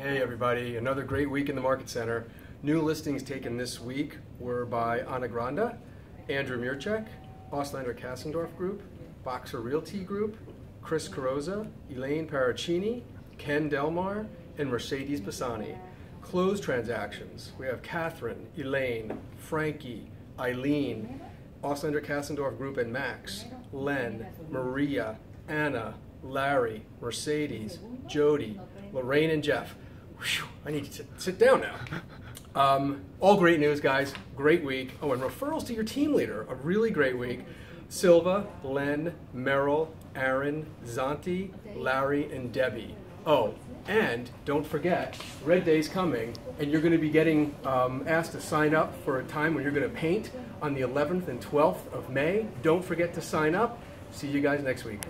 Hey everybody, another great week in the Market Center. New listings taken this week were by Ana Granda, Andrew Mirchek, Auslander Kassendorf Group, Boxer Realty Group, Chris Carosa, Elaine Paracini, Ken Delmar, and Mercedes Bassani. Closed transactions, we have Catherine, Elaine, Frankie, Eileen, Auslander Kassendorf Group and Max, Len, Maria, Anna, Larry, Mercedes, Jody, Lorraine, and Jeff. Whew, I need to sit, down now. Um, all great news, guys. Great week. Oh, and referrals to your team leader. A really great week. Silva, Len, Merrill, Aaron, Zanti, Larry, and Debbie. Oh, and don't forget, Red Day's coming, and you're going to be getting um, asked to sign up for a time when you're going to paint on the 11th and 12th of May. Don't forget to sign up. See you guys next week.